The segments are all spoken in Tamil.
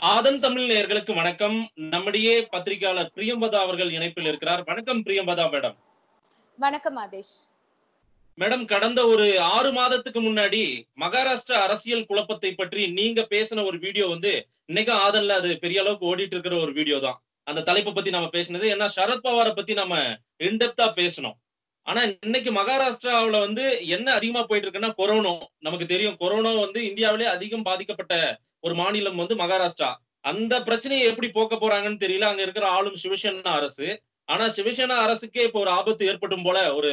ஆதன் தமிழ் நேயர்களுக்கு வணக்கம். நம்முடைய பத்திரிகையாளர் பிரியம்பதா அவர்கள் இணைப்பில் இருக்கிறார். வணக்கம் பிரியம்பதா மேடம். வணக்கம் ஆதேஷ். மேடம் கடந்த ஒரு ஆறு மாதத்துக்கு முன்னாடி மகாராஷ்டிரா அரசியல் குழப்பத்தை பற்றி நீங்க பேசின ஒரு வீடியோ வந்து இன்னைக்கு ஆதன்ல அது பெரிய அளவுக்கு ஓடிட்டு இருக்கிற ஒரு வீடியோ தான். அந்த தலைப்பை பத்தி நம்ம பேசினது ஏன்னா சரத்பவாரை பத்தி நம்ம இன்டெப்தா பேசணும். ஆனா இன்னைக்கு மகாராஷ்டிராவுல வந்து என்ன அதிகமா போயிட்டு இருக்குன்னா கொரோனா. நமக்கு தெரியும் கொரோனா வந்து இந்தியாவிலே அதிகம் பாதிக்கப்பட்ட ஒரு மாநிலம் வந்து மகாராஷ்டிரா. அந்த பிரச்சனையை எப்படி போக்க போறாங்கன்னு தெரியல. அங்க இருக்கிற ஆளும் சிவசேனா அரசு. ஆனா சிவசேனா அரசுக்கே இப்போ ஒரு ஆபத்து ஏற்பட்டும் போல ஒரு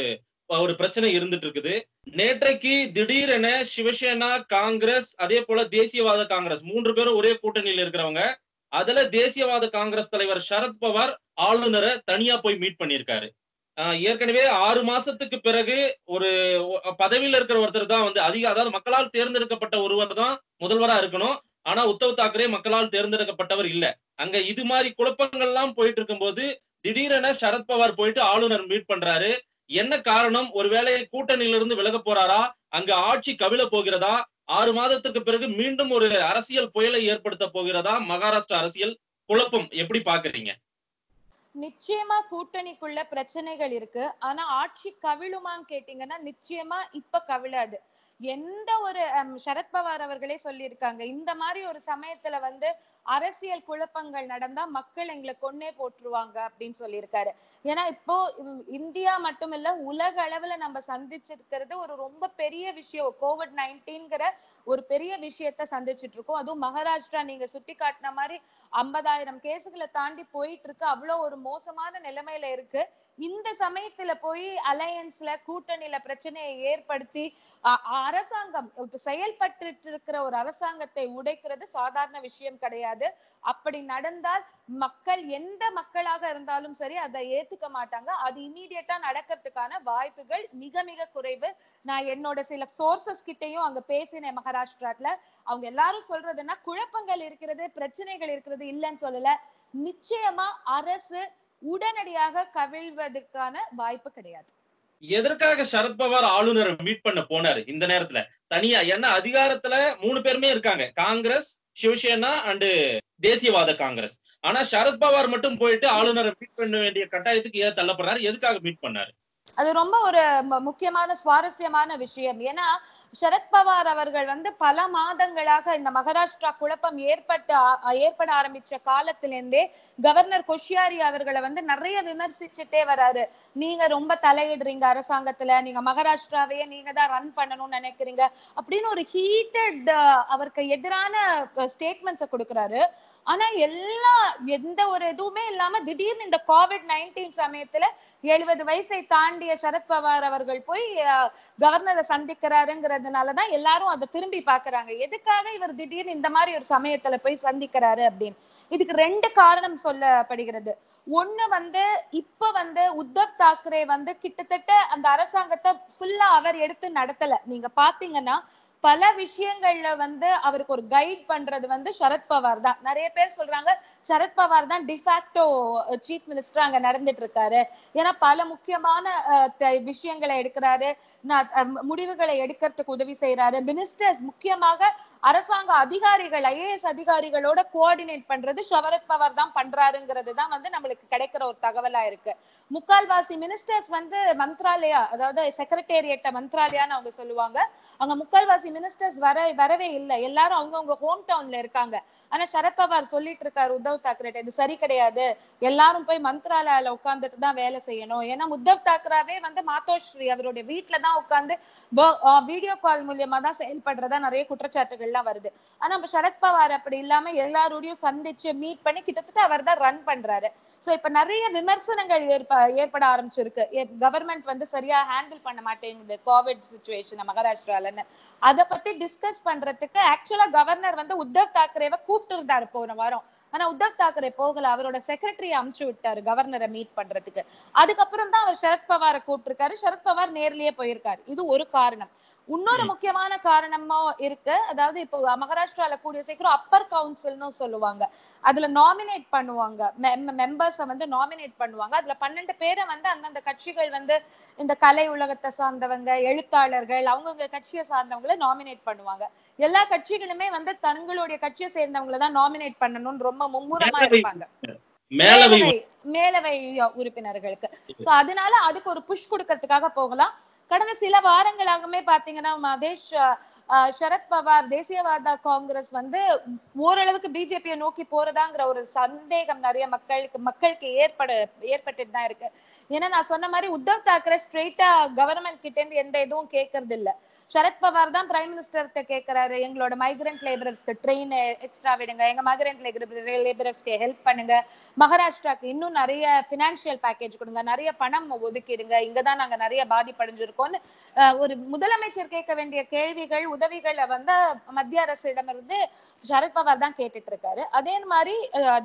ஒரு பிரச்சனை இருந்துட்டு இருக்குது. நேற்றைக்கு திடீரென சிவசேனா காங்கிரஸ் அதே போல தேசியவாத காங்கிரஸ் மூன்று பேரும் ஒரே கூட்டணியில் இருக்கிறவங்க அதுல தேசியவாத காங்கிரஸ் தலைவர் சரத்பவார் ஆளுநரை தனியா போய் மீட் பண்ணியிருக்காரு. ஏற்கனவே ஆறு மாசத்துக்கு பிறகு ஒரு பதவியில இருக்கிற ஒருத்தர் தான் வந்து அதிக அதாவது மக்களால் தேர்ந்தெடுக்கப்பட்ட ஒருவர் தான் முதல்வரா இருக்கணும். ஆனா உத்தவ் தாக்கரே மக்களால் தேர்ந்தெடுக்கப்பட்டவர் இல்ல. அங்க இது மாதிரி குழப்பங்கள் எல்லாம் போயிட்டு இருக்கும்போது திடீரென சரத்பவார் போயிட்டு ஆளுநர் மீட் பண்றாரு. என்ன காரணம்? ஒருவேளை கூட்டணியிலிருந்து விலக போறாரா? அங்க ஆட்சி கவிழ போகிறதா? ஆறு மாதத்துக்கு பிறகு மீண்டும் ஒரு அரசியல் புயலை ஏற்படுத்த போகிறதா? மகாராஷ்டிரா அரசியல் குழப்பம். எப்படி பாக்குறீங்க? நிச்சயமா கூட்டணிக்குள்ள பிரச்சனைகள் இருக்கு. ஆனா ஆட்சி கவிழுமான்னு கேட்டீங்கன்னா நிச்சயமா இப்ப கவிழாது. எந்த ஒரு சரத்பவார் அவர்களே சொல்லியிருக்காங்க. இந்த மாதிரி ஒரு சமயத்துல வந்து அரசியல் குழப்பங்கள் நடந்தா மக்கள் எங்களை கொன்னே போட்டுருவாங்க அப்படின்னு சொல்லியிருக்காரு. ஏன்னா இப்போ இந்தியா மட்டும் இல்ல உலக அளவுல நம்ம சந்திச்சிருக்கிறது ஒரு ரொம்ப பெரிய விஷயம். கோவிட் நைன்டீன்கிற ஒரு பெரிய விஷயத்த சந்திச்சிட்டு இருக்கோம் அதுவும் மகாராஷ்டிரா நீங்க சுட்டி காட்டின மாதிரி ஐம்பதாயிரம் கேசுகளை தாண்டி போயிட்டு இருக்கு அவ்வளவு ஒரு மோசமான நிலைமையில இருக்கு. இந்த சமயத்துல போய் அலையன்ஸ்ல கூட்டணியில பிரச்சனையை ஏற்படுத்தி அரசாங்கம் செயல்பட்டு இருக்கிற ஒரு அரசாங்கத்தை உடைக்கிறது சாதாரண விஷயம் கிடையாது. அப்படி நடந்தால் மக்கள் எந்த மக்களாக இருந்தாலும் சரி அதை ஏத்துக்க மாட்டாங்க. அது இமீடியட்டா நடக்கிறதுக்கான வாய்ப்புகள் மிக மிக குறைவு. நான் என்னோட சில சோர்சஸ் கிட்டையும் அங்க பேசினேன் மகாராஷ்டிரால. அவங்க எல்லாரும் சொல்றதுன்னா குழப்பங்கள் இருக்கிறது பிரச்சனைகள் இருக்கிறது இல்லைன்னு சொல்லல. நிச்சயமா அரசு உடனடியாக கவிழ்வதற்கான வாய்ப்பு கிடையாது. எதற்காக சரத்பவார் ஆளுநரை மீட் பண்ண போனாரு இந்த நேரத்துல? தனியா ஏன்னா அதிகாரத்துல மூணு பேருமே இருக்காங்க. காங்கிரஸ் சிவசேனா அண்டு தேசியவாத காங்கிரஸ். ஆனா சரத்பவார் மட்டும் போயிட்டு ஆளுநரை மீட் பண்ண வேண்டிய கட்டாயத்துக்கு ஏன் தள்ளப்படுறாரு. எதுக்காக மீட் பண்ணாரு? அது ரொம்ப ஒரு முக்கியமான சுவாரஸ்யமான விஷயம். ஏன்னா சரத்பவார் அவர்கள் வந்து பல மாதங்களாக இந்த மகாராஷ்டிரா குழப்பம் ஏற்பட்டு ஏற்பட ஆரம்பிச்ச காலத்திலிருந்தே கவர்னர் கொஷியாரி அவர்களை வந்து நிறைய விமர்சிச்சுட்டே வராரு. நீங்க ரொம்ப தலையிடுறீங்க அரசாங்கத்துல நீங்க மகாராஷ்டிராவையே நீங்க தான் ரன் பண்ணணும்னு நினைக்கிறீங்க அப்படின்னு ஒரு ஹீட்டட் அவருக்கு எதிரான ஸ்டேட்மெண்ட்ஸை கொடுக்குறாரு. ஆனா எல்லா எந்த ஒரு எதுவுமே இல்லாம திடீர்னு இந்த கோவிட் நைன்டீன் சமயத்துல எழுபது வயசை தாண்டிய சரத்பவார் அவர்கள் போய் கவர்னரை சந்திக்கிறாருங்கிறதுனாலதான் எல்லாரும் அதை திரும்பி பாக்குறாங்க எதுக்காக இவர் திடீர்னு இந்த மாதிரி ஒரு சமயத்துல போய் சந்திக்கிறாரு அப்படின்னு? இதுக்கு ரெண்டு காரணம் சொல்லப்படுகிறது. ஒண்ணு வந்து இப்ப வந்து உத்தவ் தாக்கரே வந்து கிட்டத்தட்ட அந்த அரசாங்கத்தை ஃபுல்லா அவர் எடுத்து நடத்தல. நீங்க பாத்தீங்கன்னா பல விஷயங்கள்ல வந்து அவருக்கு ஒரு கைட் பண்றது வந்து சரத்பவார் தான். நிறைய பேர் சொல்றாங்க சரத்பவார் தான் டிஃபாக்டோ சீஃப் மினிஸ்டர் அங்க நடந்துட்டு இருக்காரு. ஏன்னா பல முக்கியமான விஷயங்களை எடுக்கிறாரு. முடிவுகளை எடுக்கிறதுக்கு உதவி செய்யறாரு மினிஸ்டர்ஸ் முக்கியமாக அரசாங்க அதிகாரிகள் ஐஏஎஸ் அதிகாரிகளோட கோஆர்டினேட் பண்றது ஷவரத் பவார் தான் பண்றாருங்கிறது தான் வந்து நம்மளுக்கு கிடைக்கிற ஒரு தகவலா இருக்கு. முக்கால்வாசி மினிஸ்டர்ஸ் வந்து மந்த்ராலயா அதாவது செக்ரட்டேரியட்ட மந்த்ராலயான்னு அவங்க சொல்லுவாங்க. அங்க முக்கால்வாசி மினிஸ்டர்ஸ் வர வரவே இல்லை. எல்லாரும் அவங்கவுங்க ஹோம் டவுன்ல இருக்காங்க. ஆனா சரத்பவார் சொல்லிட்டு இருக்காரு உத்தவ் தாக்கரே இது சரி கிடையாது. எல்லாரும் போய் மந்த்ராலயால உட்கார்ந்துட்டு தான் வேலை செய்யணும். ஏன்னா உத்தவ் தாக்கராவே வந்து மாதோஸ்ரீ அவருடைய வீட்டுலதான் உட்கார்ந்து வீடியோ கால் மூலியமா தான் செயல்படுறதா நிறைய குற்றச்சாட்டுகள்லாம் வருது. ஆனா நம்ம சரத்பவார் அப்படி இல்லாம எல்லாரோடையும் சந்திச்சு மீட் பண்ணி கிட்டத்தட்ட அவர் தான் ரன் பண்றாரு. சோ இப்ப நிறைய விமர்சனங்கள் ஏற்ப ஏற்பட ஆரம்பிச்சிருக்கு. கவர்மெண்ட் வந்து சரியா ஹேண்டில் பண்ண மாட்டேங்குது கோவிட் சுச்சுவேஷன் மகாராஷ்டிராலன்னு. அத பத்தி டிஸ்கஸ் பண்றதுக்கு ஆக்சுவலா கவர்னர் வந்து உத்தவ் தாக்கரேவை கூப்பிட்டு இருந்தாரு போன வாரம். ஆனா உத்தவ் தாக்கரே போகல. அவரோட செக்ரட்டரி அமுச்சு விட்டாரு கவர்னரை மீட் பண்றதுக்கு. அதுக்கப்புறம் தான் அவர் சரத்பவாரை கூப்பிட்டிருக்காரு. சரத்பவார் நேர்லயே போயிருக்காரு. இது ஒரு காரணம். இன்னொரு. முக்கியமான காரணமும் இருக்கு. அதாவது இப்போ மகாராஷ்டிரால கூடிய சீக்கிரம் அப்பர் கவுன்சில்னு சொல்லுவாங்க. அதுல நாமினேட் பண்ணுவாங்க. மெம்பர்ஸ வந்து நாமினேட் பண்ணுவாங்க. அதுல பன்னெண்டு பேரை வந்து அந்தந்த கட்சிகள் வந்து இந்த கலை உலகத்தை சார்ந்தவங்க எழுத்தாளர்கள் அவங்கவுங்க கட்சியை சார்ந்தவங்களை நாமினேட் பண்ணுவாங்க. எல்லா கட்சிகளுமே வந்து தங்களுடைய கட்சியை சேர்ந்தவங்களை தான் நாமினேட் பண்ணணும்னு ரொம்ப மும்முரமா இருப்பாங்க. மேலவை மேலவை உறுப்பினர்களுக்கு. சோ அதனால அதுக்கு ஒரு புஷ் கொடுக்கறதுக்காக போகலாம். கடந்த சில வாரங்களாகவே பாத்தீங்கன்னா மதேஷ் சரத்பவார் சரத் பவார் தேசியவாத காங்கிரஸ் வந்து ஓரளவுக்கு பிஜேபியை நோக்கி போறதாங்கிற ஒரு சந்தேகம் நிறைய மக்களுக்கு மக்களுக்கு ஏற்பட ஏற்பட்டுட்டு தான் இருக்கு. ஏன்னா நான் சொன்ன மாதிரி உத்தவ் தாக்கரே ஸ்ட்ரெயிட்டா கவர்மெண்ட் கிட்ட இருந்து எந்த இதுவும் கேட்கறது இல்ல சரத்பவார் தான் பிரைம் மினிஸ்டர்கிட்ட கேக்குறாரு. எங்களோட மைக்ரண்ட் லேபரர்ஸ்க்கு ட்ரெயின் எக்ஸ்ட்ரா விடுங்க. எங்க மைக்ரண்ட் லேபரர்ஸ்க்கு ஹெல்ப் பண்ணுங்க. மகாராஷ்டிராக்கு இன்னும் நிறைய பினான்சியல் பேக்கேஜ் கொடுங்க. நிறைய பணம் ஒதுக்கிடுங்க. இங்கதான் நாங்க நிறைய பாதிப்படைஞ்சிருக்கோம்னு அஹ், ஒரு முதலமைச்சர் கேட்க வேண்டிய கேள்விகள் உதவிகளை வந்து மத்திய அரசிடமிருந்து சரத்பவார் தான் கேட்டுட்டு இருக்காரு. அதே மாதிரி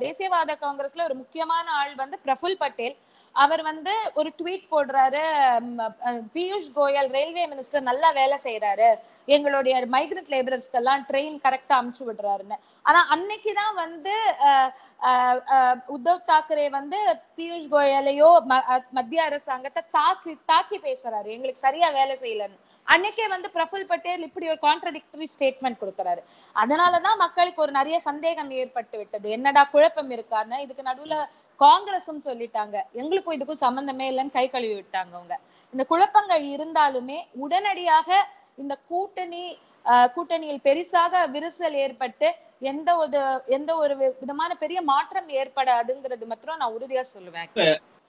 தேசியவாத காங்கிரஸ்ல ஒரு முக்கியமான ஆள் வந்து பிரஃபுல் பட்டேல். அவர் வந்து ஒரு ட்வீட் போடுறாரு பியூஷ் கோயல் ரயில்வே மினிஸ்டர் நல்லா வேலை செய்யறாரு எங்களுடைய மைக்ரண்ட் லேபரர்ஸ்க்கு எல்லாம் ட்ரெயின் கரெக்டா அமுச்சு விடுறாருன்னு. ஆனா அன்னைக்குதான் வந்து அஹ், உத்தவ் தாக்கரே வந்து பியூஷ் கோயலையோ ம- மத்திய அரசாங்கத்தை தாக்கி தாக்கி பேசுறாரு. எங்களுக்கு சரியா வேலை செய்யலன்னு. அன்னைக்கே வந்து பிரஃபுல் பட்டேல் இப்படி ஒரு கான்ட்ரடிக்டரி ஸ்டேட்மெண்ட் கொடுக்கறாரு. அதனாலதான் மக்களுக்கு ஒரு நிறைய சந்தேகம் ஏற்பட்டு விட்டது. என்னடா குழப்பம் இருக்கான்னு. இதுக்கு நடுவுல காங்கிரஸும் சொல்லிட்டாங்க. எங்களுக்கும் இதுக்கும் சம்பந்தமே இல்லைன்னு கை கழுவி விட்டாங்க அவங்க. இந்த குழப்பங்கள் இருந்தாலுமே உடனடியாக இந்த கூட்டணி ஆஹ், கூட்டணியில் பெரிசாக விரிசல் ஏற்பட்டு எந்த ஒரு எந்த ஒரு வி- விதமான பெரிய மாற்றம் ஏற்படாதுங்கிறது மாத்திரம் நான் உறுதியா சொல்லுவேன்.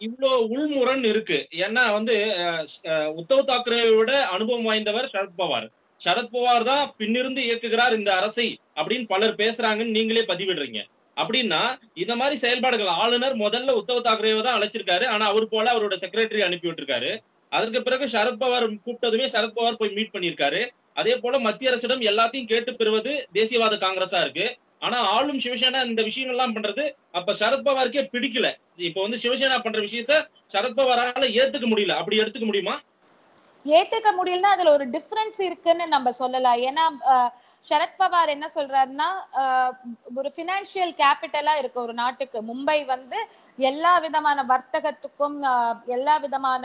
இவ்வளவு உள்முரண் இருக்கு. ஏன்னா வந்து அஹ், உத்தவ் தாக்கரே விட அனுபவம் வாய்ந்தவர் சரத்பவார் சரத்பவார் தான் பின்னிருந்து இயக்குகிறார் இந்த அரசை அப்படின்னு பலர் பேசுறாங்கன்னு நீங்களே பதிவிடுறீங்க. அப்படின்னா இந்த மாதிரி செயல்பாடுகள் ஆளுநர் முதல்ல உத்தவ் தாக்கரேவை தான் அழைச்சிருக்காரு. ஆனா அவர் போல அவரோட செக்ரட்டரி அனுப்பி விட்டுருக்காரு. அதற்கு பிறகு சரத்பவார் கூப்பிட்டதுமே சரத்பவார் போய் மீட் பண்ணியிருக்காரு. அதே போல மத்திய அரசிடம் எல்லாத்தையும் கேட்டு பெறுவது தேசியவாத காங்கிரஸா இருக்கு. ஆனா ஆளும் சிவசேனா இந்த விஷயம் எல்லாம் பண்றது அப்ப சரத்பவாருக்கே பிடிக்கல. இப்ப வந்து சிவசேனா பண்ற விஷயத்த சரத்பவாரால ஏத்துக்க முடியல. அப்படி எடுத்துக்க முடியுமா? ஏத்துக்க முடியலன்னா அதுல ஒரு டிஃபரன்ஸ் இருக்குன்னு நம்ம சொல்லலாம். ஏன்னா சரத்பவார் என்ன சொல்றாருன்னா ஒரு பினான்சியல் கேபிட்டலா இருக்கு ஒரு நாட்டுக்கு மும்பை வந்து எல்லா விதமான வர்த்தகத்துக்கும் எல்லா விதமான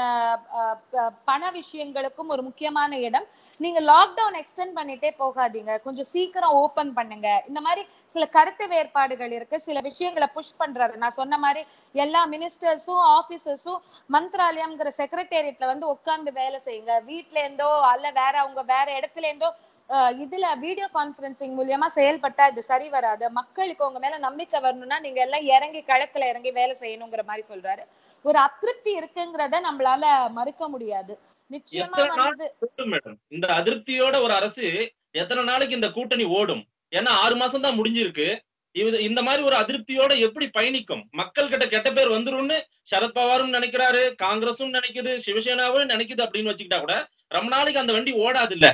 பண விஷயங்களுக்கும் ஒரு முக்கியமான இடம். நீங்க லாக்டவுன் எக்ஸ்டெண்ட் பண்ணிட்டே போகாதீங்க. கொஞ்சம் சீக்கிரம் ஓபன் பண்ணுங்க. இந்த மாதிரி சில கருத்து வேறுபாடுகள் இருக்கு. சில விஷயங்களை புஷ் பண்றாரு. நான் சொன்ன மாதிரி எல்லா மினிஸ்டர்ஸும் ஆபீசர்ஸும் மந்த்ராலயம்ங்கிற செக்ரட்டேரியட்ல வந்து உட்கார்ந்து வேலை செய்யுங்க. வீட்ல இருந்தோ அல்ல வேற அவங்க வேற இடத்துல இருந்தோ இதுல வீடியோ கான்பரன்சிங் மூலியமா செயல்பட்டா இது சரி வராது. மக்களுக்கு உங்க மேல நம்பிக்கை வரணும்னா நீங்க எல்லாம் இறங்கி களத்துல இறங்கி வேலை செய்யணுங்கிற மாதிரி சொல்றாரு. ஒரு அதிருப்தி இருக்குங்கிறத நம்மளால மறுக்க முடியாது. நிச்சயமா மேடம் இந்த அதிருப்தியோட ஒரு அரசு எத்தனை நாளைக்கு இந்த கூட்டணி ஓடும்? ஏன்னா ஆறு மாசம் தான் முடிஞ்சிருக்கு. இது இந்த மாதிரி ஒரு அதிருப்தியோட எப்படி பயணிக்கும்? மக்கள் கிட்ட கெட்ட பேர் வந்துரும்னு சரத்பவாரும் நினைக்கிறாரு காங்கிரஸும் நினைக்குது சிவசேனாவும் நினைக்குது அப்படின்னு வச்சுக்கிட்டா கூட ரொம்ப நாளைக்கு அந்த வண்டி ஓடாது இல்ல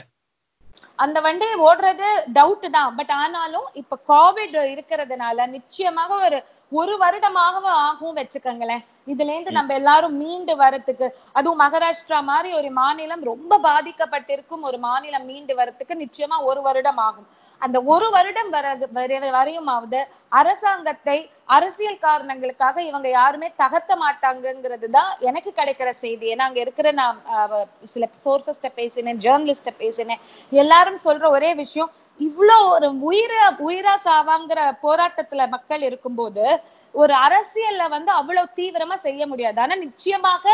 அந்த வண்டி ஓடுறது டவுட் தான். பட் ஆனாலும் இப்ப கோவிட் இருக்கிறதுனால நிச்சயமாக ஒரு ஒரு வருடமாக ஆகும் வச்சுக்கோங்களேன். இதுல இருந்து நம்ம எல்லாரும் மீண்டு வரத்துக்கு அதுவும் மகாராஷ்டிரா மாதிரி ஒரு மாநிலம் ரொம்ப பாதிக்கப்பட்டிருக்கும் ஒரு மாநிலம் மீண்டு வரத்துக்கு நிச்சயமா ஒரு வருடம் ஆகும். அந்த ஒரு வருடம் வர வரை- வரையுமாவது அரசாங்கத்தை அரசியல் காரணங்களுக்காக இவங்க யாருமே தகர்த்த மாட்டாங்கிறது தான் எனக்கு கிடைக்கிற செய்தி. ஏன்னா அங்க இருக்கிற நான் சில சோர்சஸ்ட பேசினேன் ஜேர்னலிஸ்ட பேசினேன். எல்லாரும் சொல்ற ஒரே விஷயம் இவ்வளோ ஒரு உயிர உயிரா சாவாங்கிற போராட்டத்துல மக்கள் இருக்கும்போது ஒரு அரசியல்ல வந்து அவ்வளவு தீவிரமா செய்ய முடியாது. ஆனா நிச்சயமாக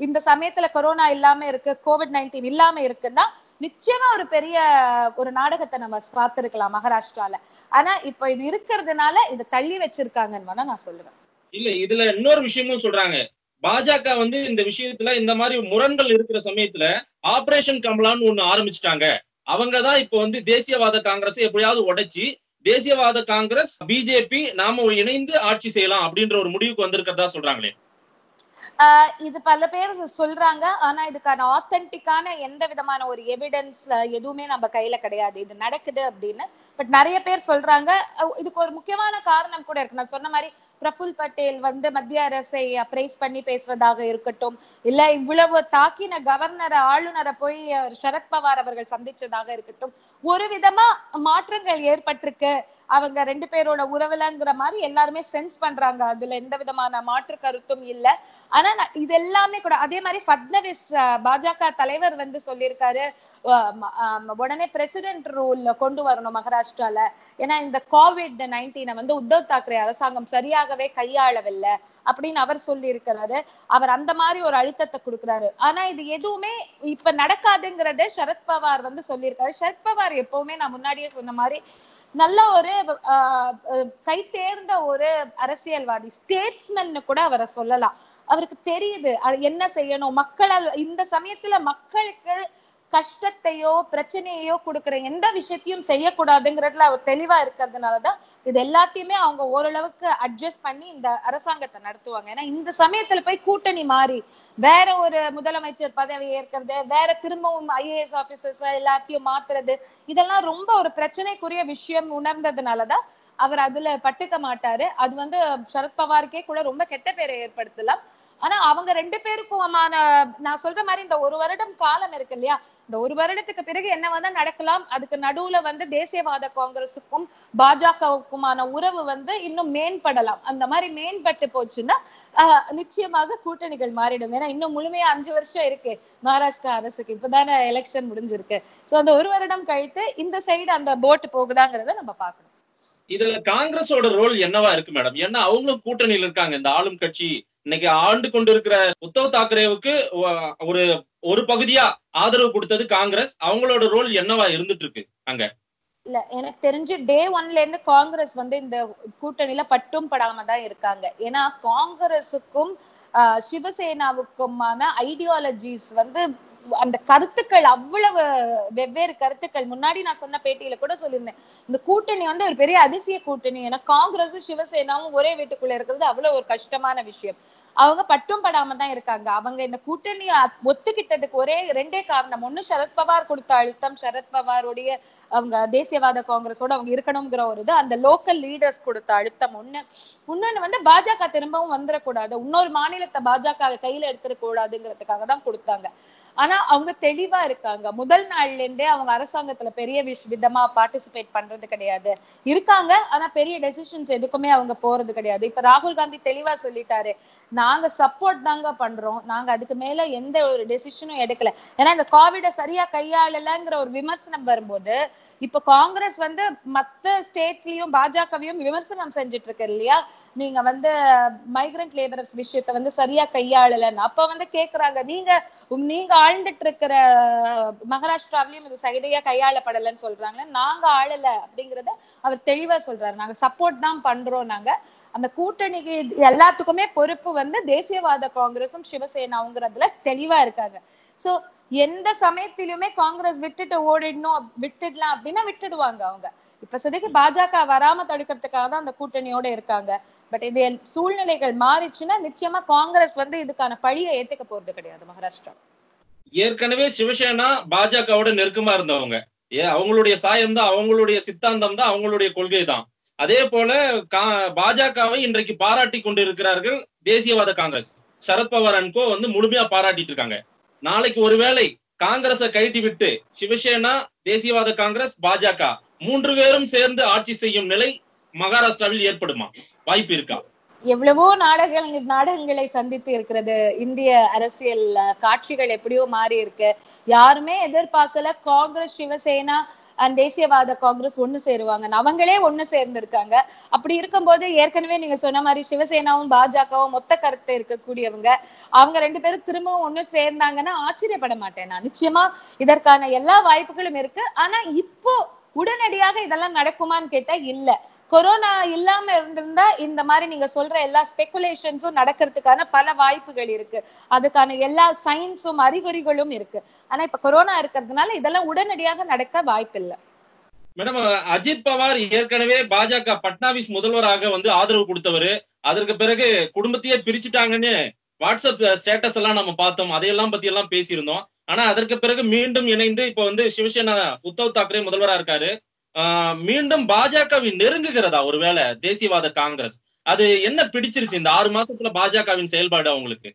இந்த சமயத்துல கொரோனா இல்லாம இருக்கு கோவிட் நைன்டீன் இல்லாம இருக்குன்னா நிச்சயமா ஒரு பெரிய ஒரு நாடகத்தை நம்ம பார்த்திருக்கலாம் மகாராஷ்டிரால. ஆனா இப்ப இது இருக்கிறதுனால இதை தள்ளி வச்சிருக்காங்கன்னு வேணா நான் சொல்லுவேன். இல்ல இதுல இன்னொரு விஷயமும் சொல்றாங்க. பாஜக வந்து இந்த விஷயத்துல இந்த மாதிரி முரண்கள் இருக்கிற சமயத்துல ஆபரேஷன் கமலான்னு ஒண்ணு ஆரம்பிச்சிட்டாங்க. அவங்கதான் இப்ப வந்து தேசியவாத காங்கிரஸ் எப்படியாவது உடைச்சு தேசியவாத காங்கிரஸ் பிஜேபி நாம இணைந்து ஆட்சி செய்யலாம் அப்படின்ற ஒரு முடிவுக்கு வந்திருக்கிறதா சொல்றாங்களே. இது பல பேர் சொல்றாங்க. ஆனா இதுக்கான ஆத்தென்டிக்கான எந்த விதமான ஒரு எவிடன்ஸ் எதுவுமே நம்ம கையில கிடையாது. இது நடக்குது அப்படின்னு. பட் நிறைய பேர் சொல்றாங்க. இதுக்கு ஒரு முக்கியமான காரணம் கூட இருக்கு. நான் சொன்ன மாதிரி பிரஃபுல் பட்டேல் வந்து மத்திய அரசை பிரைஸ் பண்ணி பேசுறதாக இருக்கட்டும். இல்ல இவ்வளவு தாக்கின கவர்னர் ஆளுநரை போய் சரத்பவார் அவர்கள் சந்திச்சதாக இருக்கட்டும். ஒரு விதமா மாற்றங்கள் ஏற்பட்டிருக்கு. அவங்க ரெண்டு பேரோட உறவுலங்கிற மாதிரி எல்லாருமே சென்ஸ் பண்றாங்க. அதுல எந்த விதமான மாற்று கருத்தும் இல்ல. ஆனா இது எல்லாமே கூட அதே மாதிரி பத்னவிஸ் பாஜக தலைவர் வந்து சொல்லியிருக்காரு உடனே பிரசிடென்ட் ரூல் கொண்டு வரணும் மகாராஷ்டிரால. ஏன்னா இந்த கோவிட் நைன்டீனை வந்து உத்தவ் தாக்கரே அரசாங்கம் சரியாகவே கையாளவில்லை அப்படின்னு அவர் சொல்லி இருக்கிறாரு அவர் அந்த மாதிரி ஒரு அழுத்தத்தை கொடுக்கிறாரு. ஆனா இது எதுவுமே இப்ப நடக்காதுங்கிறத சரத்பவார் வந்து சொல்லியிருக்காரு. சரத்பவார் எப்பவுமே நான் முன்னாடியே சொன்ன மாதிரி நல்ல ஒரு அஹ், கை தேர்ந்த ஒரு அரசியல்வாதி ஸ்டேட்ஸ்மேன் கூட அவரை சொல்லலாம். அவருக்கு தெரியுது என்ன செய்யணும்? மக்களால் இந்த சமயத்துல மக்களுக்கு கஷ்டத்தையோ பிரச்சனையோ கொடுக்கிற எந்த விஷயத்தையும் செய்யக்கூடாதுங்கிறதுல அவர் தெளிவா இருக்கிறதுனாலதான் இது எல்லாத்தையுமே அவங்க ஓரளவுக்கு அட்ஜஸ்ட் பண்ணி இந்த அரசாங்கத்தை நடத்துவாங்க. ஏன்னா இந்த சமயத்துல போய் கூட்டணி மாறி வேற ஒரு முதலமைச்சர் பதவி ஏற்கிறது வேற திரும்பவும் ஐஏஎஸ் ஆபீசர்ஸ் எல்லாத்தையும் மாத்துறது இதெல்லாம் ரொம்ப ஒரு பிரச்சனைக்குரிய விஷயம் உணர்ந்ததுனாலதான் அவர் அதுல பட்டுக்க மாட்டாரு. அது வந்து சரத்பவாருக்கே கூட ரொம்ப கெட்ட பேரை ஏற்படுத்தலாம். ஆனா அவங்க ரெண்டு பேருக்குமான நான் சொல்ற மாதிரி இந்த ஒரு வருடம் காலம் இருக்கு இல்லையா இந்த ஒரு வருடத்துக்கு பிறகு என்ன வேணா நடக்கலாம். அதுக்கு நடுவுல வந்து தேசியவாத காங்கிரசுக்கும் பாஜகவுக்குமான உறவு வந்து இன்னும் மேம்படலாம். அந்த மாதிரி மேம்பட்டு போச்சுன்னா ஆஹ், நிச்சயமாக கூட்டணிகள் மாறிடும். ஏன்னா இன்னும் முழுமையா அஞ்சு வருஷம் இருக்கு மகாராஷ்டிரா அரசுக்கு. இப்பதானே எலெக்ஷன் முடிஞ்சிருக்கு. சோ அந்த ஒரு வருடம் கழித்து இந்த சைடு அந்த போட் போகுதாங்கிறத நம்ம பாக்கணும் இதுல காங்கிரஸோட ரோல் என்னவா இருக்கு மேடம் ஏன்னா அவங்களும் கூட்டணியில் இருக்காங்க. இந்த ஆளும் கட்சி இன்னைக்கு ஆண்டு கொண்டு இருக்கிற உத்தவ் தாக்கரேவுக்கு ஒரு ஒரு பகுதியா ஆதரவு கொடுத்தது காங்கிரஸ். அவங்களோட ரோல் என்னவா இருந்துட்டு இருக்கு அங்க? இல்ல எனக்கு தெரிஞ்சு டே ஒன்ல இருந்து காங்கிரஸ் வந்து இந்த கூட்டணியில பட்டும் படாம தான் இருக்காங்க. ஏன்னா காங்கிரஸுக்கும் ஆஹ், சிவசேனாவுக்குமான ஐடியாலஜிஸ் வந்து அந்த கருத்துக்கள் அவ்வளவு வெவ்வேறு கருத்துக்கள். முன்னாடி நான் சொன்ன பேட்டியில கூட சொல்லியிருந்தேன். இந்த கூட்டணி வந்து ஒரு பெரிய அதிசய கூட்டணி. ஏன்னா காங்கிரஸும் சிவசேனாவும் ஒரே வீட்டுக்குள்ள இருக்கிறது அவ்வளவு ஒரு கஷ்டமான விஷயம். அவங்க பட்டும் படாம தான் இருக்காங்க. அவங்க இந்த கூட்டணி ஒத்துக்கிட்டதுக்கு ஒரே ரெண்டே காரணம். ஒண்ணு சரத்பவார் கொடுத்த அழுத்தம் சரத்பவாருடைய அவங்க தேசியவாத காங்கிரஸோட அவங்க இருக்கணுங்கிற ஒரு இது அந்த லோக்கல் லீடர்ஸ் கொடுத்த அழுத்தம் ஒண்ணு. இன்னொன்னு வந்து பாஜக திரும்பவும் வந்துடக்கூடாது இன்னொரு மாநிலத்தை பாஜக கையில எடுத்துடக்கூடாதுங்கிறதுக்காக தான் கொடுத்தாங்க. ஆனா அவங்க தெளிவா இருக்காங்க. முதல் நாள்ல இருந்தே அவங்க அரசாங்கத்துல பெரிய விஷ் விதமா பார்ட்டிசிபேட் பண்றது கிடையாது. இருக்காங்க ஆனா பெரிய டெசிஷன்ஸ் எதுக்குமே அவங்க போறது கிடையாது. இப்ப ராகுல் காந்தி தெளிவா சொல்லிட்டாரு. நாங்க சப்போர்ட் தாங்க பண்றோம். நாங்க அதுக்கு மேல எந்த ஒரு டெசிஷனும் எடுக்கல. ஏன்னா இந்த கோவிட சரியா கையாளலங்கிற ஒரு விமர்சனம் வரும்போது இப்ப காங்கிரஸ் வந்து மத்த ஸ்டேட்ஸ்லயும் பாஜகவையும் விமர்சனம் செஞ்சுட்டு இருக்கு இல்லையா? நீங்க வந்து மைக்ரண்ட் லேபரர்ஸ் விஷயத்த வந்து சரியா கையாளலன்னு. அப்ப வந்து கேக்குறாங்க நீங்க நீங்க ஆழ்ந்துட்டு இருக்கிற மகாராஷ்டிராவிலயும் இது சரியா கையாளப்படலைன்னு சொல்றாங்க நாங்க ஆளல அப்படிங்கறத அவர் தெளிவா சொல்றாரு. நாங்க சப்போர்ட் தான் பண்றோம் நாங்க. அந்த கூட்டணிக்கு எல்லாத்துக்குமே பொறுப்பு வந்து தேசியவாத காங்கிரஸும் சிவசேனாங்கிறதுல தெளிவா இருக்காங்க. சோ எந்த சமயத்திலுமே காங்கிரஸ் விட்டுட்டு ஓடிடணும் விட்டுடலாம் அப்படின்னா விட்டுடுவாங்க அவங்க. இப்ப சதைக்கு பாஜக வராம தடுக்கிறதுக்காக தான் அந்த கூட்டணியோட இருக்காங்க. பட் இது சூழ்நிலைகள் மாறிச்சுன்னா நிச்சயமா காங்கிரஸ் வந்து இதுக்கான பழியை ஏத்துக்க போறது கிடையாது மகாராஷ்டிரா. ஏற்கனவே சிவசேனா பாஜகவோட நெருக்கமா இருந்தவங்க. ஏ அவங்களுடைய சாயம் தான் அவங்களுடைய சித்தாந்தம் தான் அவங்களுடைய கொள்கை தான் அதே போல கா- பாஜகவை இன்றைக்கு பாராட்டி கொண்டு இருக்கிறார்கள் தேசியவாத காங்கிரஸ். சரத்பவார் அன்கோ வந்து முழுமையா பாராட்டிட்டு இருக்காங்க. நாளைக்கு ஒருவேளை காங்கிரஸை கழட்டி விட்டு சிவசேனா தேசியவாத காங்கிரஸ் பாஜக மூன்று பேரும் சேர்ந்து ஆட்சி செய்யும் நிலை மகாராஷ்டிராவில் ஏற்படுமா? வாய்ப்பு இருக்கா? எவ்வளவோ நாடகங்கள் நாடகங்களை சந்தித்து இருக்கிறது. இந்திய அரசியல் காட்சிகள் எப்படியோ மாறி இருக்கு. யாருமே எதிர்பார்க்கல காங்கிரஸ் சிவசேனா அண்ட் தேசியவாத காங்கிரஸ் ஒண்ணு சேருவாங்க. அவங்களே ஒண்ணு சேர்ந்திருக்காங்க. அப்படி இருக்கும்போது ஏற்கனவே நீங்க சொன்ன மாதிரி சிவசேனாவும் பாஜகவும் மொத்த கருத்து இருக்கக்கூடியவங்க. அவங்க ரெண்டு பேரும் திரும்பவும் ஒண்ணு சேர்ந்தாங்கன்னா ஆச்சரியப்பட மாட்டேன் நான். நிச்சயமா இதற்கான எல்லா வாய்ப்புகளும் இருக்கு. ஆனா இப்போ உடனடியாக இதெல்லாம் நடக்குமான்னு கேட்டா இல்ல. கொரோனா இல்லாம இருந்திருந்தா இந்த மாதிரி நீங்க சொல்ற எல்லா ஸ்பெகுலேஷன்ஸும் நடக்கிறதுக்கான பல வாய்ப்புகள் இருக்கு. அதுக்கான எல்லா சயின்ஸும் அறிகுறிகளும் இருக்கு. ஆனா இப்ப கொரோனா இருக்கிறதுனால இதெல்லாம் உடனடியாக நடக்க வாய்ப்பு இல்லை மேடம் அஜித் பவார் ஏற்கனவே பாஜக பட்னாவிஸ் முதல்வராக வந்து ஆதரவு கொடுத்தவர். அதற்கு பிறகு குடும்பத்தையே பிரிச்சுட்டாங்கன்னு வாட்ஸ்அப் ஸ்டேட்டஸ் எல்லாம் நம்ம பார்த்தோம். அதையெல்லாம் பத்தி எல்லாம் பேசியிருந்தோம். ஆனா அதற்கு பிறகு மீண்டும் இணைந்து இப்ப வந்து சிவசேனா உத்தவ் தாக்கரே முதல்வரா இருக்காரு. மீண்டும் பாஜகவை நெருங்குகிறதா? ஒருவேளை தேசியவாத காங்கிரஸ். அது என்ன பிடிச்சிருச்சு இந்த ஆறு மாசத்துல பாஜகவின் செயல்பாடு அவங்களுக்கு?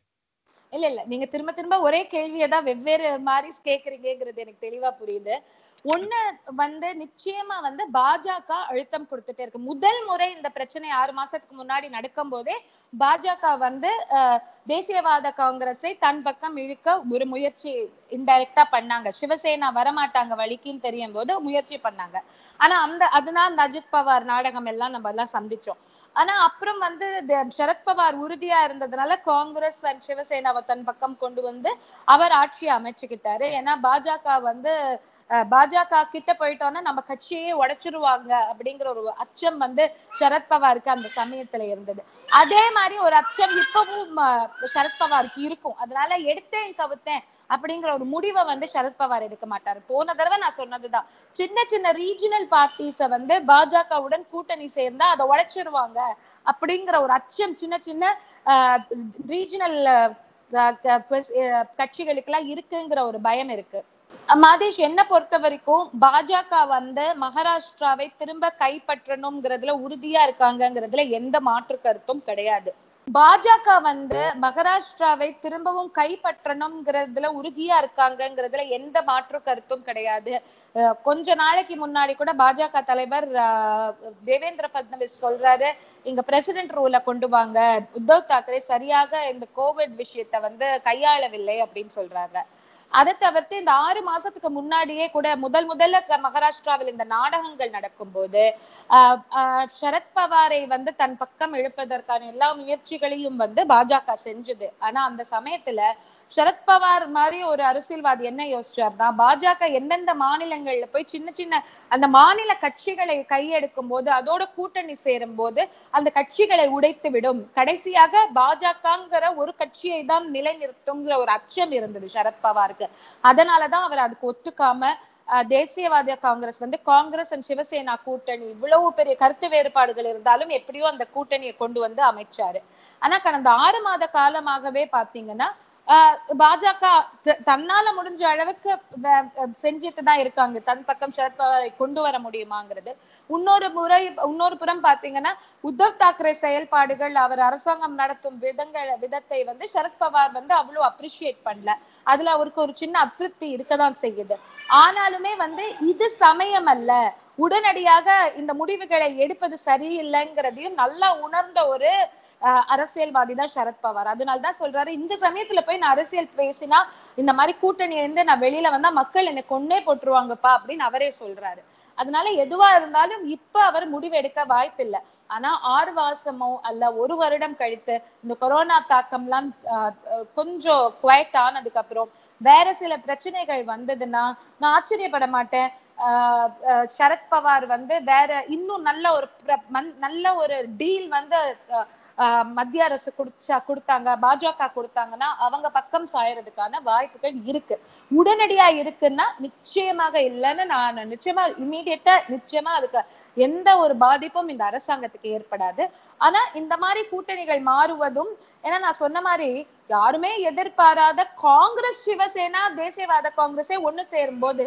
இல்ல இல்ல. நீங்க திரும்ப திரும்ப ஒரே கேள்வியை தான் வெவ்வேறு மாதிரி கேக்குறீங்கிறது எனக்கு தெளிவா புரியுது. ஒண்ணு வந்து நிச்சயமா வந்து பாஜக அழுத்தம் கொடுத்துட்டே இருக்கு. முதல் முறை இந்த பிரச்சனை ஆறு மாசத்துக்கு முன்னாடி நடக்கும் போதே பாஜக வந்து அஹ், தேசியவாத காங்கிரஸை தன் பக்கம் இழுக்க ஒரு முயற்சி இன்டைரக்டா பண்ணாங்க. சிவசேனா வரமாட்டாங்க வழிக்குன்னு தெரியும் போது முயற்சி பண்ணாங்க. ஆனா அந்த அதுதான் அந்த அஜித் பவார் நாடகம் எல்லாம் நம்ம எல்லாம் சந்திச்சோம். ஆனா அப்புறம் வந்து சரத்பவார் உறுதியா இருந்ததுனால காங்கிரஸ் அண்ட் சிவசேனாவை தன் பக்கம் கொண்டு வந்து அவர் ஆட்சியை அமைச்சுக்கிட்டாரு. ஏன்னா பாஜக வந்து பாஜக கிட்ட போயிட்டோம்னா நம்ம கட்சியே உடைச்சிருவாங்க அப்படிங்கிற ஒரு அச்சம் வந்து சரத்பவாருக்கு அந்த சமயத்துல இருந்தது. அதே மாதிரி ஒரு அச்சம் இப்பவும் சரத்பவாருக்கு இருக்கும். அதனால எடுத்தேன் கவுத்தேன் அப்படிங்கிற ஒரு முடிவை வந்து சரத்பவார் எடுக்க மாட்டாரு. போன தடவை நான் சொன்னதுதான். சின்ன சின்ன ரீஜனல் பார்ட்டிஸ வந்து பாஜகவுடன் கூட்டணி சேர்ந்தா அதை உடைச்சிருவாங்க அப்படிங்கிற ஒரு அச்சம் சின்ன சின்ன ரீஜனல் கட்சிகளுக்கு எல்லாம் இருக்குங்கிற ஒரு பயம் இருக்கு. மாதேஷ் என்ன பொறுத்த வரைக்கும் பாஜக வந்து மகாராஷ்டிராவை திரும்ப கைப்பற்றணுங்கிறதுல உறுதியா இருக்காங்கங்கிறதுல எந்த மாற்று கருத்தும் கிடையாது. பாஜக வந்து மகாராஷ்டிராவை திரும்பவும் கைப்பற்றணுங்கிறதுல உறுதியா இருக்காங்கிறதுல எந்த மாற்று கருத்தும் கிடையாது. அஹ் கொஞ்ச நாளைக்கு முன்னாடி கூட பாஜக தலைவர் தேவேந்திர பட்னவிஸ் சொல்றாரு இங்க பிரசிடென்ட் ரூல கொண்டு வாங்க. உத்தவ் தாக்கரே சரியாக இந்த கோவிட் விஷயத்தை வந்து கையாளவில்லை அப்படின்னு சொல்றாங்க. அதை தவிர்த்து இந்த ஆறு மாசத்துக்கு முன்னாடியே கூட முதல் முதல்ல மகாராஷ்டிராவில் இந்த நாடகங்கள் நடக்கும்போது ஆஹ் ஆஹ் சரத்பவாரை வந்து தன் பக்கம் இழுப்பதற்கான எல்லா முயற்சிகளையும் வந்து பாஜக செஞ்சது. ஆனா அந்த சமயத்துல சரத்பவார் மாதிரி ஒரு அரசியல்வாதி என்ன யோசிச்சார்னா பாஜக எந்தெந்த மாநிலங்கள்ல போய் சின்ன சின்ன அந்த மாநில கட்சிகளை கையெடுக்கும் போது அதோட கூட்டணி சேரும் போது அந்த கட்சிகளை உடைத்து விடும். கடைசியாக பாஜகங்கிற ஒரு கட்சியை தான் நிலைநிறுத்தும்ங்கிற ஒரு அச்சம் இருந்தது சரத்பவாருக்கு அதனாலதான் அவர் அதுக்கு ஒத்துக்காம தேசியவாத காங்கிரஸ் வந்து காங்கிரஸ் அண்ட் சிவசேனா கூட்டணி இவ்வளவு பெரிய கருத்து வேறுபாடுகள் இருந்தாலும் எப்படியோ அந்த கூட்டணியை கொண்டு வந்து அமைச்சாரு. ஆனா கடந்த ஆறு மாத காலமாகவே பாத்தீங்கன்னா பாஜக த- தன்னால முடிஞ்ச அளவுக்கு வ- செஞ்சுட்டு தான் இருக்காங்க. தன் பக்கம் சரத்பவாரை கொண்டு வர முடியுமாங்கிறது. இன்னொரு முறை இன்னொரு புறம் பாத்தீங்கன்னா உத்தவ் தாக்கரே செயல்பாடுகள் அவர் அரசாங்கம் நடத்தும் விதங்கள் விதத்தை வந்து சரத்பவார் வந்து அவ்வளவு அப்ரிஷியேட் பண்ணல. அதுல அவருக்கு ஒரு சின்ன அதிருப்தி இருக்கதான் செய்யுது. ஆனாலுமே வந்து இது சமயம் அல்ல. உடனடியாக இந்த முடிவுகளை எடுப்பது சரியில்லைங்கிறதையும் நல்லா உணர்ந்த ஒரு அரசியல்வாதி தான் சரத்பவார் அதனாலதான் சொல்றாரு இந்த சமயத்துல போய் நான் அரசியல் பேசினா இந்த மாதிரி கூட்டணி இருந்து நான் வெளியில வந்தா மக்கள் என்னை கொன்னே போட்டுருவாங்கப்பா அப்படின்னு அவரே சொல்றாரு. அதனால எதுவா இருந்தாலும் இப்ப அவர் முடிவெடுக்க வாய்ப்பில்லை. ஆனா ஆறு மாசமோ அல்ல ஒரு வருடம் கழித்து இந்த கொரோனா தாக்கம்லாம் எல்லாம் அஹ், கொஞ்சம் குவைட் ஆனதுக்கு அப்புறம் வேற சில பிரச்சனைகள் வந்ததுன்னா நான் ஆச்சரியப்பட மாட்டேன். ஆஹ் அஹ் சரத்பவார் வந்து வேற இன்னும் நல்ல ஒரு நல்ல ஒரு டீல் வந்து மத்திய அரசு குடிச்சா கொடுத்தாங்க பாஜக கொடுத்தாங்கன்னா அவங்க பக்கம் சாயறதுக்கான வாய்ப்புகள் இருக்கு. உடனடியா இருக்குன்னா நிச்சயமாக இல்லைன்னு நான் நிச்சயமா இமீடியட்டா நிச்சயமா அதுக்கு எந்த ஒரு பாதிப்பும் இந்த அரசாங்கத்துக்கு ஏற்படாது. ஆனா இந்த மாதிரி கூட்டணிகள் மாறுவதும் ஏன்னா நான் சொன்ன மாதிரி யாருமே எதிர்பாராத காங்கிரஸ் சிவசேனா தேசியவாத காங்கிரஸே ஒண்ணு சேரும்போது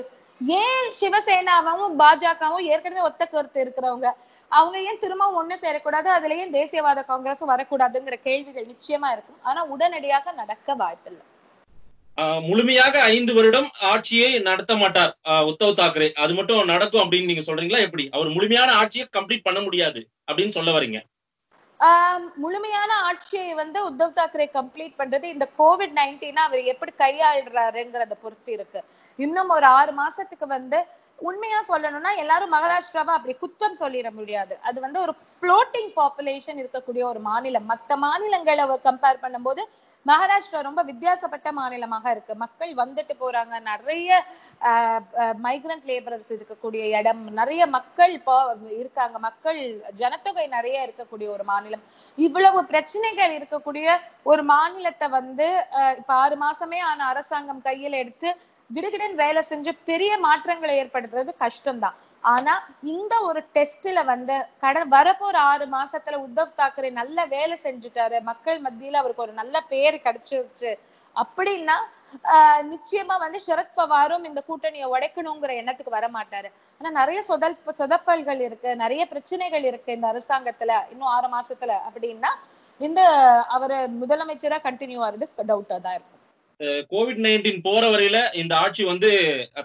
ஏன் சிவசேனாவும் பாஜகவும் ஏற்கனவே ஒத்த கருத்து இருக்கிறவங்க அவங்க ஏன் திரும்பவும் ஒண்ணு சேரக்கூடாது? அதுல ஏன் தேசியவாத காங்கிரஸும் வரக்கூடாதுங்கிற கேள்விகள் நிச்சயமா இருக்கும். ஆனா உடனடியாக நடக்க வாய்ப்பில்லை. முழுமையாக ஐந்து வருடம் ஆட்சியை நடத்த மாட்டார் உத்தவ் தாக்கரே. அது மட்டும் நடக்கும் அப்படின்னு நீங்க சொல்றீங்களா? எப்படி? அவர் முழுமையான ஆட்சியை கம்ப்ளீட் பண்ண முடியாது அப்படின்னு சொல்ல வரீங்க. ஆஹ் முழுமையான ஆட்சியை வந்து உத்தவ் தாக்கரே கம்ப்ளீட் பண்றது இந்த கோவிட் நைன்டீன் அவர் எப்படி கையாளுறாருங்கிறத பொறுத்து இருக்கு. இன்னும் ஒரு ஆறு மாசத்துக்கு வந்து உண்மையா சொல்லணும்னா எல்லாரும் மகாராஷ்டிராவை அப்படி குத்தம் சொல்லிட முடியாது. அது வந்து ஒரு ஃப்ளோட்டிங் பாப்புலேஷன் இருக்கக்கூடிய ஒரு மாநிலம். மத்த மாநிலங்களை கம்பேர் பண்ணும்போது மகாராஷ்டிரா ரொம்ப வித்தியாசப்பட்ட மாநிலமாக இருக்கு. மக்கள் வந்துட்டு போறாங்க. நிறைய மைக்ரண்ட் லேபரர்ஸ் இருக்கக்கூடிய இடம். நிறைய மக்கள் இப்போ இருக்காங்க. மக்கள் ஜனத்தொகை நிறைய இருக்கக்கூடிய ஒரு மாநிலம். இவ்வளவு பிரச்சனைகள் இருக்கக்கூடிய ஒரு மாநிலத்தை வந்து அஹ், இப்ப ஆறு மாசமே ஆன அரசாங்கம் கையில எடுத்து விடுகிடன் வேலை செஞ்சு பெரிய மாற்றங்களை ஏற்படுத்துறது கஷ்டம்தான். ஆனா இந்த ஒரு டெஸ்ட்ல வந்து கட வரப்போற ஆறு மாசத்துல உத்தவ் தாக்கரே நல்ல வேலை செஞ்சுட்டாரு. மக்கள் மத்தியில அவருக்கு ஒரு நல்ல பேர் கிடைச்சிருச்சு. அப்படின்னா ஆஹ் நிச்சயமா வந்து சரத்பவாரும் இந்த கூட்டணியை உடைக்கணுங்கிற எண்ணத்துக்கு வர மாட்டாரு ஆனா நிறைய சொதல் சொதப்பல்கள் இருக்கு. நிறைய பிரச்சனைகள் இருக்கு இந்த அரசாங்கத்துல இன்னும் ஆறு மாசத்துல. அப்படின்னா இந்த அவரு முதலமைச்சரா கண்டினியூ ஆகுறது டவுட்டா தான் இருக்கும். கோவிட் நைன்டீன் போற வரையில இந்த ஆட்சி வந்து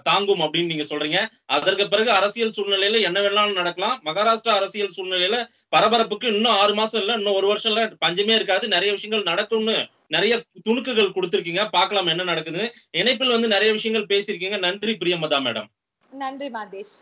தாங்கும் அப்படின்னு நீங்க சொல்றீங்க. அதற்கு பிறகு அரசியல் சூழ்நிலையில என்ன வேணாலும் நடக்கலாம். மகாராஷ்டிரா அரசியல் சூழ்நிலையில பரபரப்புக்கு இன்னும் ஆறு மாசம் இல்ல இன்னும் ஒரு வருஷம் இல்ல பஞ்சமே இருக்காது. நிறைய விஷயங்கள் நடக்கும்னு நிறைய துணுக்குகள் கொடுத்திருக்கீங்க. பார்க்கலாம் என்ன நடக்குது இணைப்பில் வந்து நிறைய விஷயங்கள் பேசியிருக்கீங்க. நன்றி பிரியமதா மேடம். நன்றி மாதேஷ்.